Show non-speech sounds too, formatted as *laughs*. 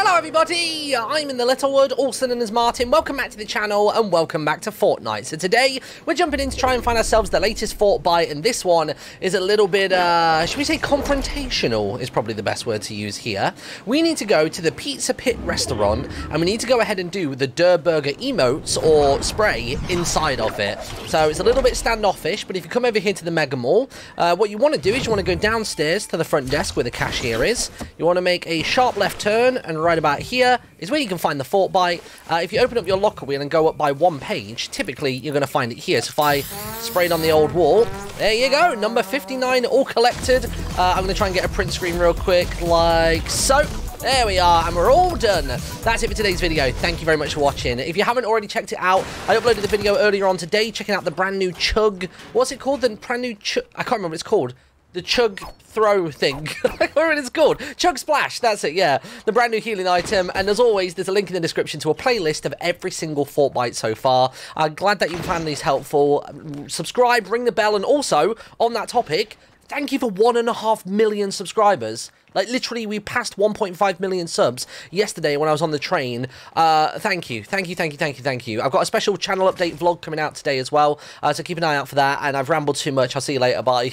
Hello everybody, I'm in the Littlewood, also known as Martyn. Welcome back to the channel and welcome back to Fortnite. So today, we're jumping in to try and find ourselves the latest Fortbyte, and this one is a little bit, uh, should we say confrontational is probably the best word to use here. We need to go to the Pizza Pit restaurant, and we need to go ahead and do the Durrr Burger emotes or spray inside of it. So it's a little bit standoffish, but if you come over here to the Mega Mall, uh, what you want to do is you want to go downstairs to the front desk where the cashier is. You want to make a sharp left turn and right about here is where you can find the Fortbyte. Uh, if you open up your locker wheel and go up by one page, typically you're going to find it here. So if I spray it on the old wall, there you go, number 59 all collected. Uh, I'm going to try and get a print screen real quick, like so. There we are, and we're all done. That's it for today's video. Thank you very much for watching. If you haven't already checked it out, I uploaded the video earlier on today, checking out the brand new Chug. What's it called? The brand new Chug. I can't remember what it's called the chug throw thing. *laughs* Whatever it's called. Chug splash, that's it, yeah. The brand new healing item. And as always, there's a link in the description to a playlist of every single Fortbyte so far. I'm glad that you found these helpful. Subscribe, ring the bell, and also, on that topic, thank you for one and a half million subscribers. Like, literally, we passed 1.5 million subs yesterday when I was on the train. Uh, thank you. Thank you, thank you, thank you, thank you. I've got a special channel update vlog coming out today as well, uh, so keep an eye out for that. And I've rambled too much. I'll see you later. Bye.